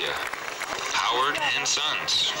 Australia, Howard and Sons.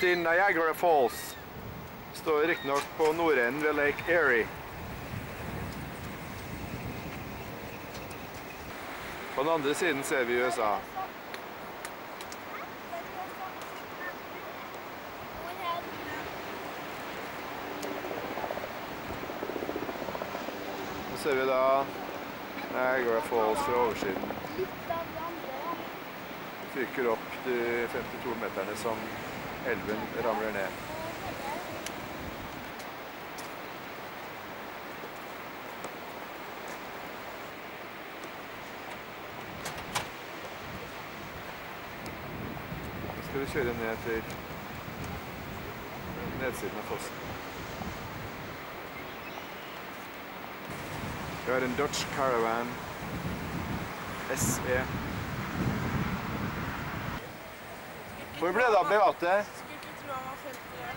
Kommet til Niagara Falls. Står riktignok på nordenden ved Lake Erie. På den andre siden ser vi USA. Nå ser vi da Niagara Falls fra oversiden. Fyker opp de 52 meterne som elven ramler ned. Nå skal vi kjøre ned til nedsiden av fossen. Vi har en Dutch Caravan SE. Hvor ble det av Beate? Skulle ikke tro han var 50 år.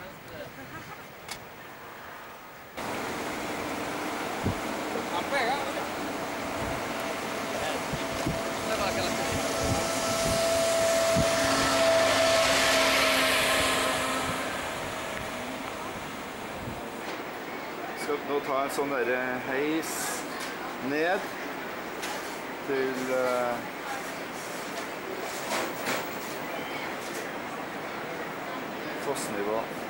Skal nå ta en sånn der heis ned til uh, Kostenniveau.